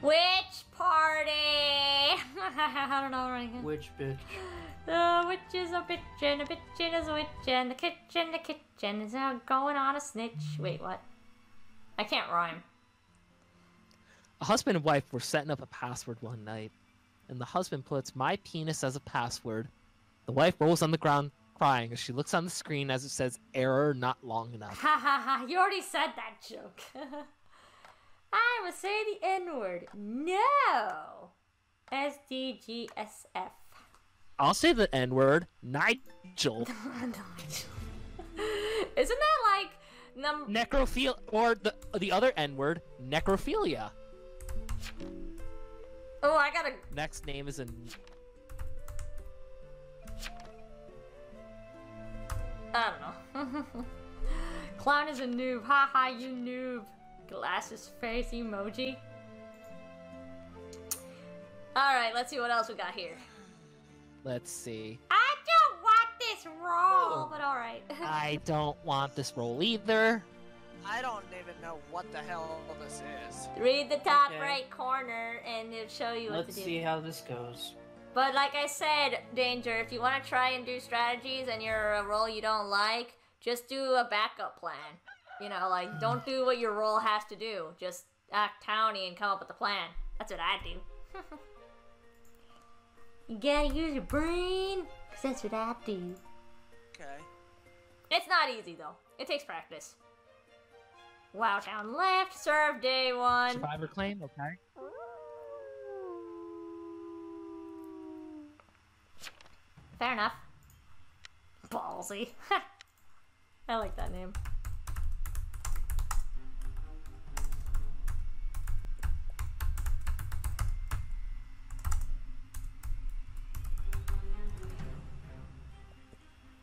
Which party? I don't know. Right? Which bitch? The witch is a bitch and a bitch is a witch and the kitchen, the kitchen is out going on a snitch. Wait, what? I can't rhyme. A husband and wife were setting up a password one night, and the husband puts my penis as a password. The wife rolls on the ground crying as she looks on the screen as it says error not long enough. Ha ha ha, you already said that joke. I will say the N word. No! S D G S F. I'll say the N word, Nigel. Isn't that like num Necrophil or the the other N word, necrophilia. Oh, I gotta. Next name is a I don't know. Clown is a noob. Ha ha, you noob. Glasses face emoji. Alright, let's see what else we got here. Let's see. I don't want this role, oh. but alright. I don't want this role either. I don't even know what the hell this is. Read the top Okay. right corner and it'll show you what Let's to do. see how this goes. But like I said, Danger, if you want to try and do strategies and you're a role you don't like, just do a backup plan. You know, like don't do what your role has to do. Just act towny and come up with a plan. That's what I do. you gotta use your brain, cause that's what I do. Okay. It's not easy though. It takes practice. Wow, down left, serve day one. Survivor claim, okay. Fair enough. Ballsy. I like that name.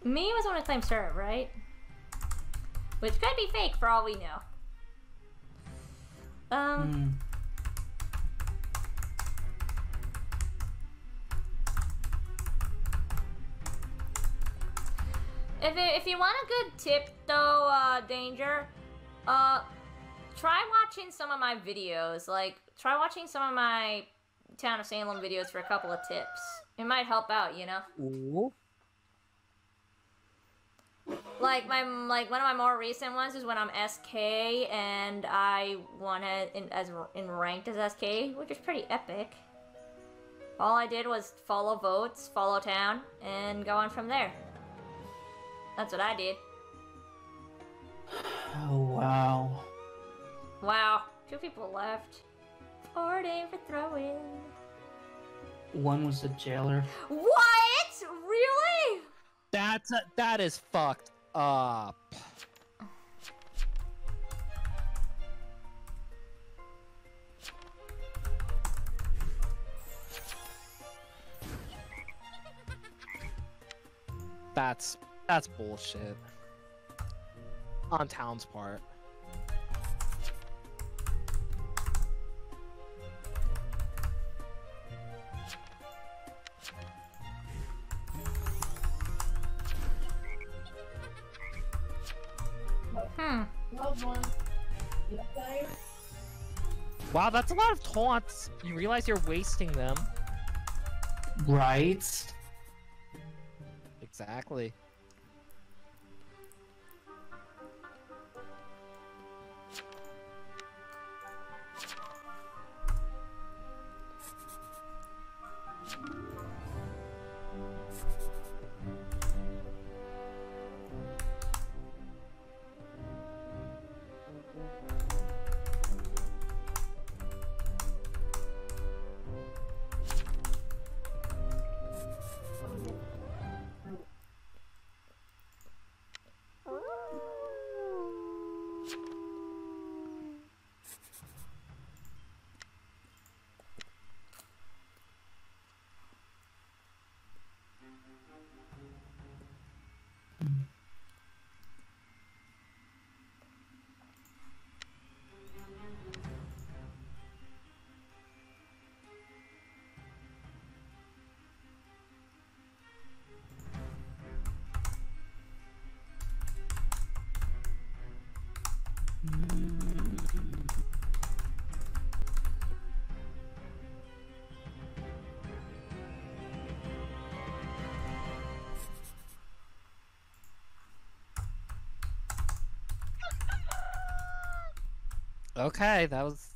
Me was the one who claimed serve, right? Which could be fake for all we know. Um. Hmm. If, it, if you want a good tip, though, uh, Danger, uh, try watching some of my videos. Like, try watching some of my Town of Salem videos for a couple of tips. It might help out, you know? Ooh. Like, my, like, one of my more recent ones is when I'm SK and I won it in, as, in ranked as SK, which is pretty epic. All I did was follow votes, follow town, and go on from there. That's what I did. Oh wow. Wow, two people left. Party for throwing. One was the jailer. What? Really? That's a, that is fucked up. That's that's bullshit. On Town's part. Hmm. Wow, that's a lot of taunts. You realize you're wasting them. Right? Exactly. Okay, that was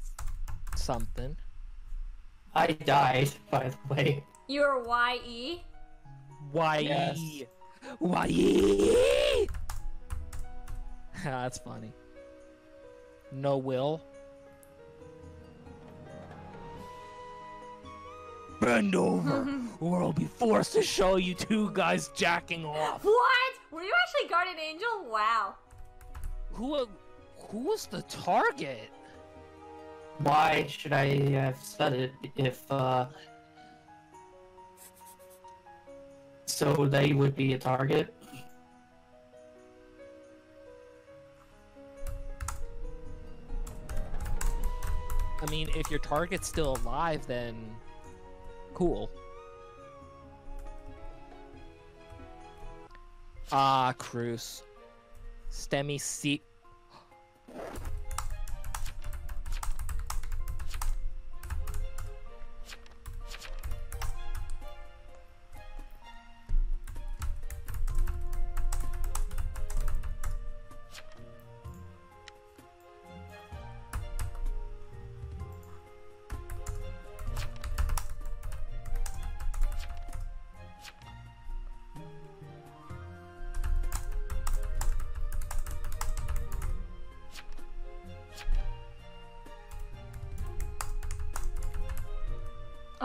something. I died, by the way. You're YE? Why? Yes. Why? That's funny. No will. Bend over, or I'll be forced to show you two guys jacking off. What? Were you actually Guardian Angel? Wow. Who? Who was the target? Why should I have said it if, uh... So they would be a target? I mean, if your target's still alive, then cool. Ah, Cruz. Stemmy seat.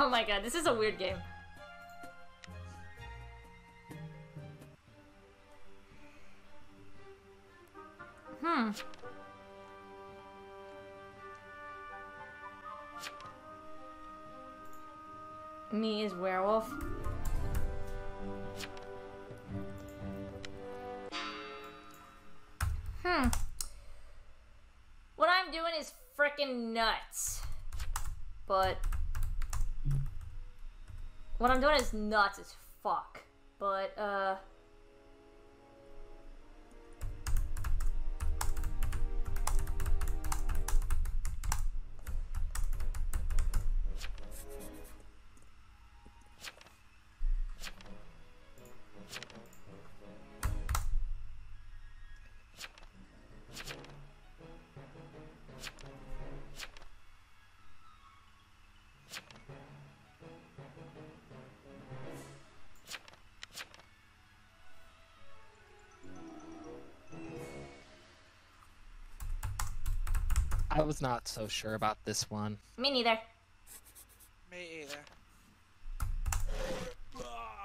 Oh my god, this is a weird game. Hmm. Me is werewolf. Hmm. What I'm doing is freaking nuts. But what I'm doing is nuts as fuck. But, uh... was not so sure about this one. Me neither. Me either.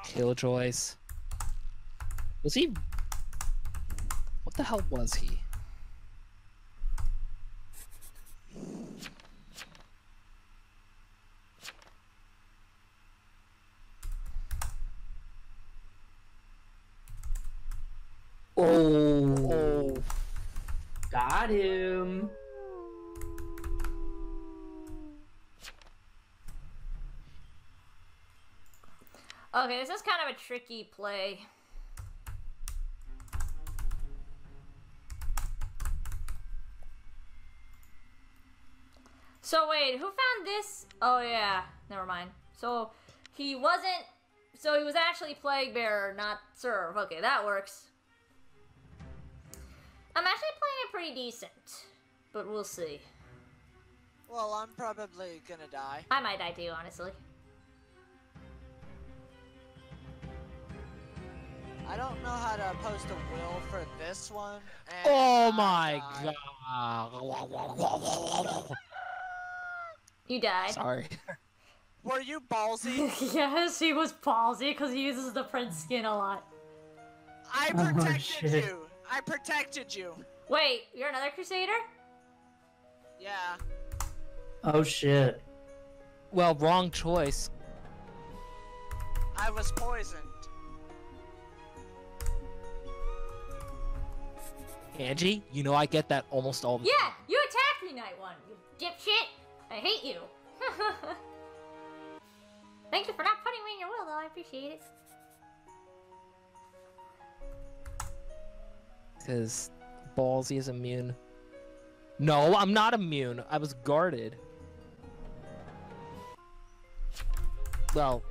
Killjoys. Was he? What the hell was he? Oh, Oh, got him. Okay, this is kind of a tricky play. So wait, who found this? Oh yeah, never mind. So he wasn't. So he was actually Plague Bearer, not Serve. Okay, that works. I'm actually playing it pretty decent, but we'll see. Well, I'm probably gonna die. I might die too, honestly. I don't know how to post a will for this one. and oh I my died. god! You died. Sorry. Were you ballsy? yes, he was palsy because he uses the prince skin a lot. I Oh, protected shit. you. I protected you. Wait, you're another crusader? Yeah. Oh shit. Well, wrong choice. I was poisoned. Angie, you know I get that almost all the Yeah, you attacked me, Night One. You dipshit. I hate you. Thank you for not putting me in your will, though. I appreciate it. Because Ballsy is immune. No, I'm not immune. I was guarded. Well.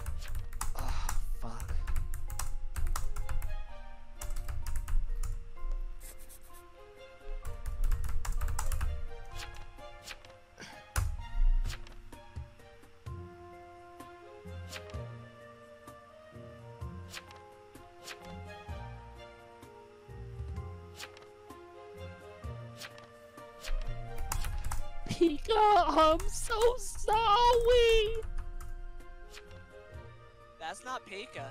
Pika, I'm so sorry. That's not Pika.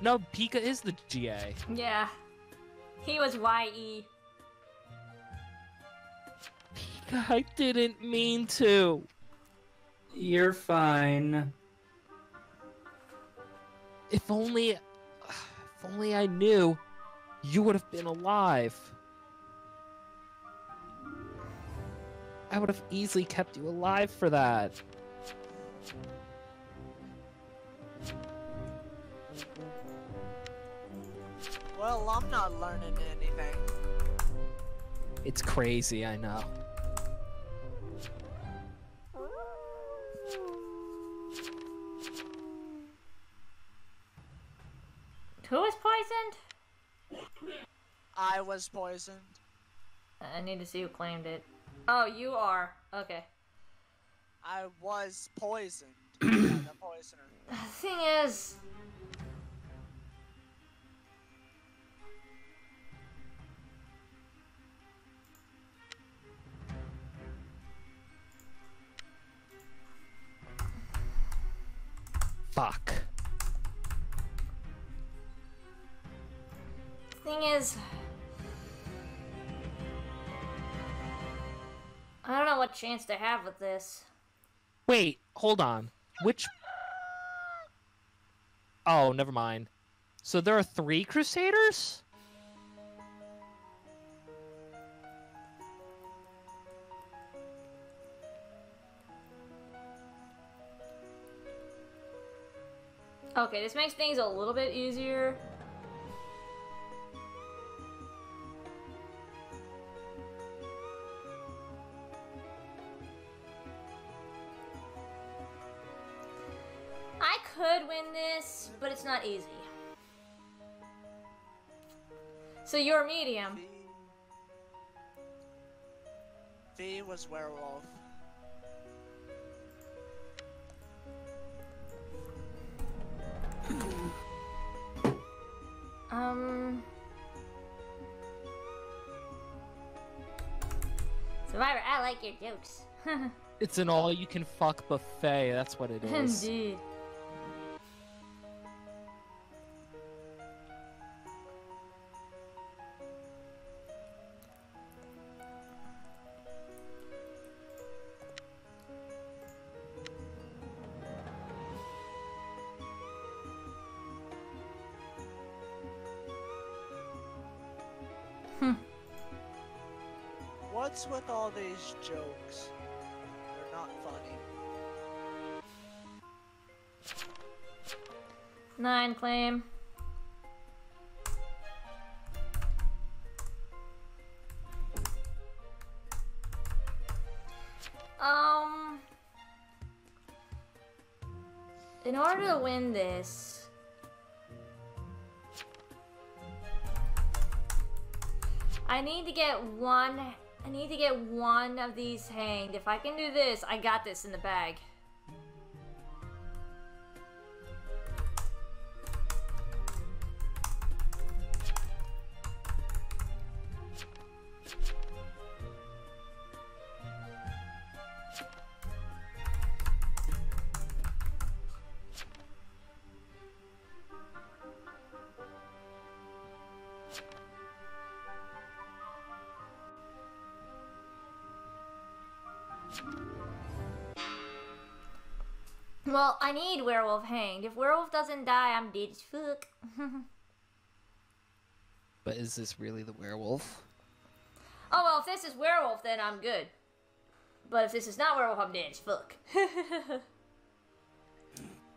No, Pika is the GA. Yeah. He was. YE. Pika, I didn't mean to. You're fine. If only, if only I knew, you would have been alive. I would have easily kept you alive for that. Well, I'm not learning anything. It's crazy, I know. Who was poisoned? I was poisoned. I need to see who claimed it. Oh, you are. Okay. I was poisoned. the poisoner. The thing is, Fuck. thing is, I don't know what chance to have with this. Wait, hold on. Which? Oh, never mind. So there are three Crusaders? Okay, this makes things a little bit easier. Could win this, but it's not easy. So you're medium. V. V was werewolf. Um. Survivor, I like your jokes. It's an all-you-can-fuck buffet. That's what it is. Indeed. What's with all these jokes? They're not funny. Nine claim. Um. In order to win this, I need to get one. I need to get one of these hanged. If I can do this, I got this in the bag. I need werewolf hanged. If werewolf doesn't die, I'm dead as fuck. But is this really the werewolf? oh well, if this is werewolf, then I'm good. But if this is not werewolf, I'm dead as fuck.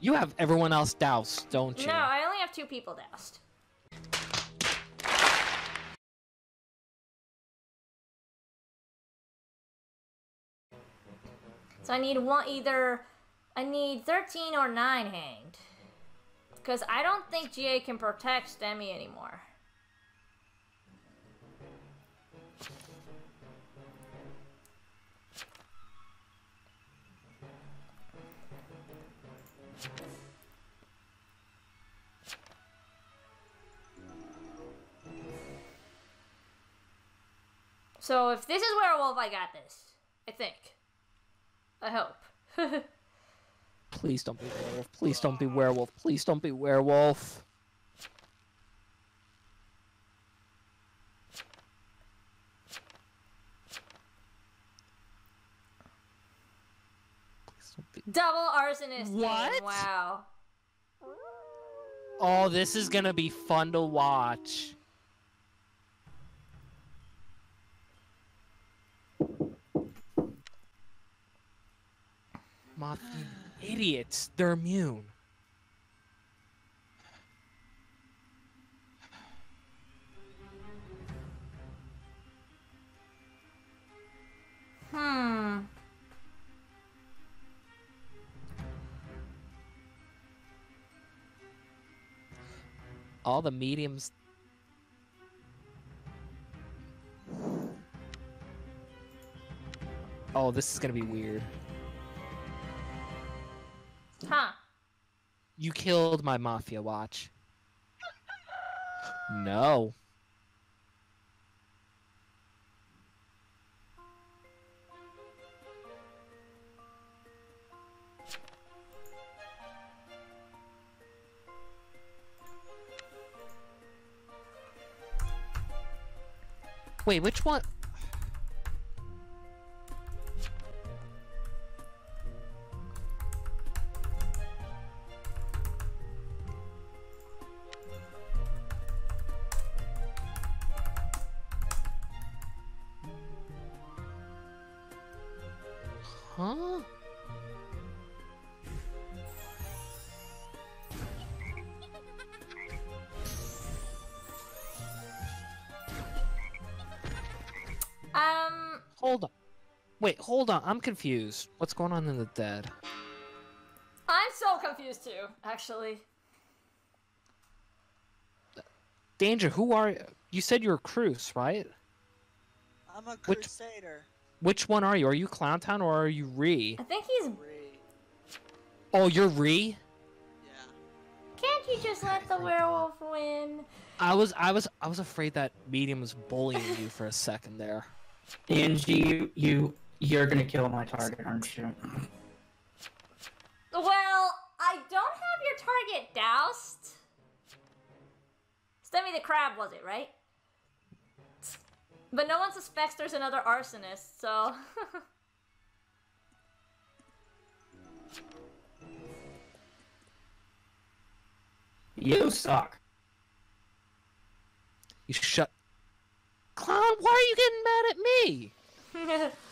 You have everyone else doused, don't you? no, I only have two people doused. So I need one either I need 13 or 9 hanged. Cuz I don't think GA can protect Stemmy anymore. So if this is werewolf, I got this. I think. I hope. Please don't be werewolf. Please don't be werewolf. Please don't be werewolf. Be- Double arsonist. name, What? Wow. Oh, this is gonna be fun to watch. Mafia idiots. They're immune. Hmm. All the mediums. Oh, this is gonna be weird. Huh. You killed my mafia watch. No. Wait, which one? Hold on. I'm confused. What's going on in the dead? I'm so confused too, actually. Danger, who are you? You said you're Cruz, right? I'm a Which- crusader. Which one are you? Are you Clowntown or are you Ree? I think he's. Re. Oh, you're Ree? Yeah. Can't you just let the werewolf win? I was I was I was afraid that medium was bullying you for a second there. Angie, you, you, you're gonna kill my target, aren't you? Well, I don't have your target doused. Stemmy the crab was it, right? But no one suspects there's another arsonist, so. You suck. You shut Clown, why are you getting mad at me?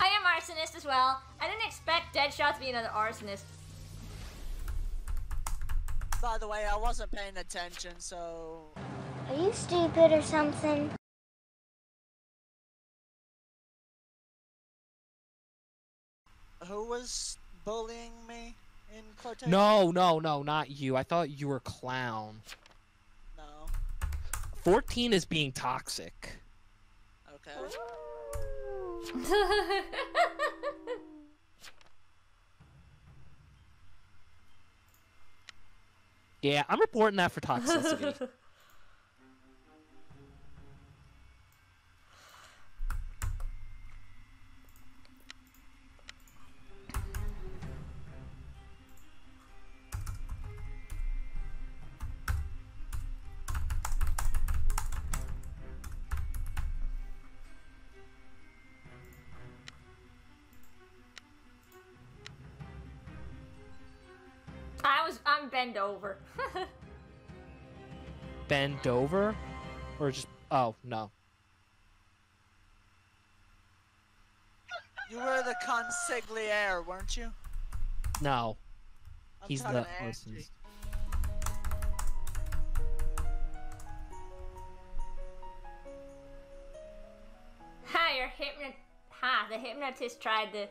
I am arsonist as well. I didn't expect Deadshot to be another arsonist. By the way, I wasn't paying attention, so Are you stupid or something? who was bullying me in quotation? No, no, no, not you. I thought you were Clown. No. 14 is being toxic. Okay. Yeah, I'm reporting that for toxicity. was over. Bend over? Or just oh no. You were the consigliere, weren't you? No. I'm He's talking the to person. Ha, your hypnot. Ha, the hypnotist tried to.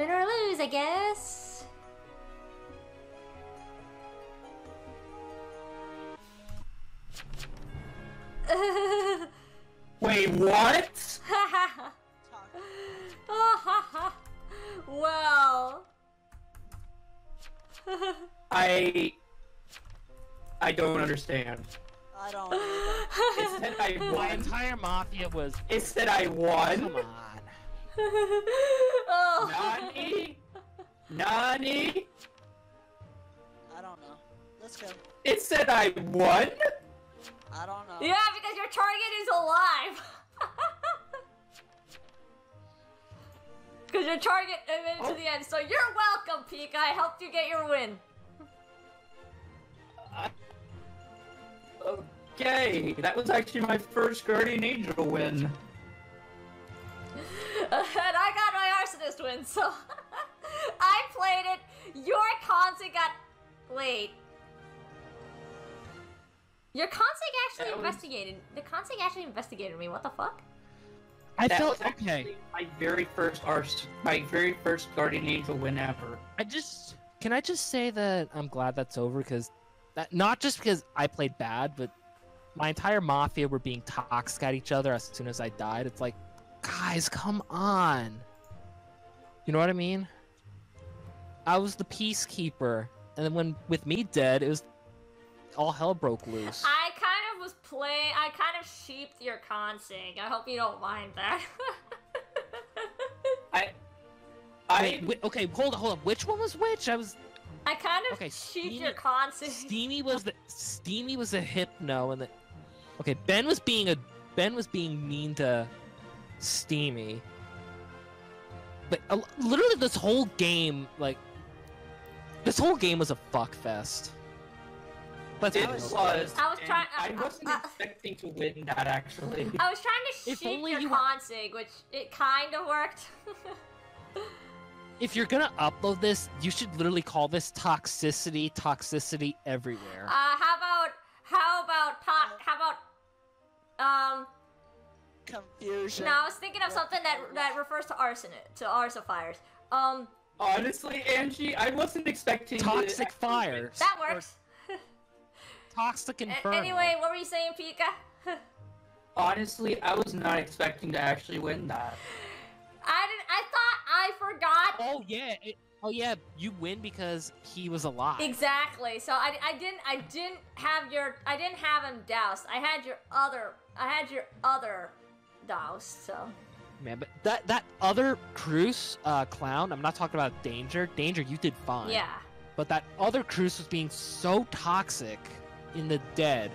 Win or lose, I guess. Wait, what? Ha ha ha. Oh, ha ha Wow. I I don't understand. I don't. either. It said I My won. entire mafia was. It said I won. Come on. Oh. Nani? Nani? I don't know. Let's go. It said I won? I don't know. Yeah, because your target is alive. Because your target made it to Oh. the end. So you're welcome, Pika. I helped you get your win. Okay, that was actually my first Guardian Angel win. Arsonist so I played it. Your consig got. Wait. Your consig actually That was- investigated. The consig actually investigated me. What the fuck? I that felt was okay. my very first Ars, my very first Guardian Angel win ever. I just can I just say that I'm glad that's over because that not just because I played bad, but my entire mafia were being toxic at each other as soon as I died. It's like, guys, come on. You know what I mean? I was the peacekeeper, and then when with me dead, it was all hell broke loose. I kind of was playing. I kind of sheeped your consig. I hope you don't mind that. I, I, Wait, wait, okay, hold on, hold on. Which one was which? I was I kind of Okay, sheeped Steamy- your consig. Steamy was the Steamy was a hypno, and the okay Ben was being a Ben was being mean to Steamy. But uh, literally, this whole game, like, this whole game was a fuck fest. Let's it be was. I was and trying- I uh, wasn't uh, expecting to win that actually. I was trying to If sheep only your you consig, which it kind of worked. If you're gonna upload this, you should literally call this toxicity, toxicity everywhere. Uh, how about how about pot? How about um? Confusion. No, I was thinking of something that that refers to arson to arsifiers. Um, Honestly, Angie, I wasn't expecting Toxic actually fire. win. that works. Toxic A- inferno. anyway, what were you saying, Pika? Honestly, I was not expecting to actually win that. I didn't. I thought I forgot Oh yeah. it- oh yeah. You win because he was alive. exactly. So I, I didn't I didn't have your I didn't have him doused. I had your other I had your other So Man, but that that other Cruz uh, clown, I'm not talking about Danger. Danger, you did fine. yeah. But that other Cruz was being so toxic in the dead